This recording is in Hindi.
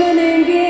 बनेंगे।